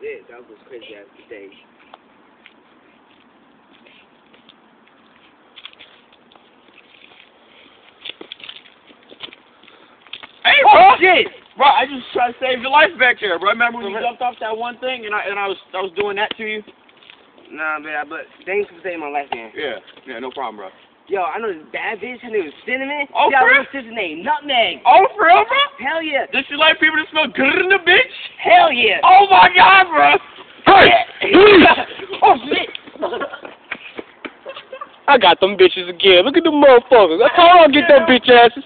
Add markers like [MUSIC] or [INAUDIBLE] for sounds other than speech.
shit, that was crazy ass day. Hey, Oh bro! shit! Bro, I just tried to save your life back there, bro. Remember when you uh-huh. jumped off that one thing and I and I was I was doing that to you? Nah, man, but thanks for saving my life, man. Yeah, yeah, no problem, bro. Yo, I know this bad bitch. Her name is Cinnamon. Oh, she got a for little sister named Nutmeg. Oh, for real, bro? Hell yeah. Does she like people to smell good in the bitch? Yeah. Oh my god, bro! Hey! [LAUGHS] oh shit. I got them bitches again. Look at them motherfuckers. I told you I'll get them bitch asses.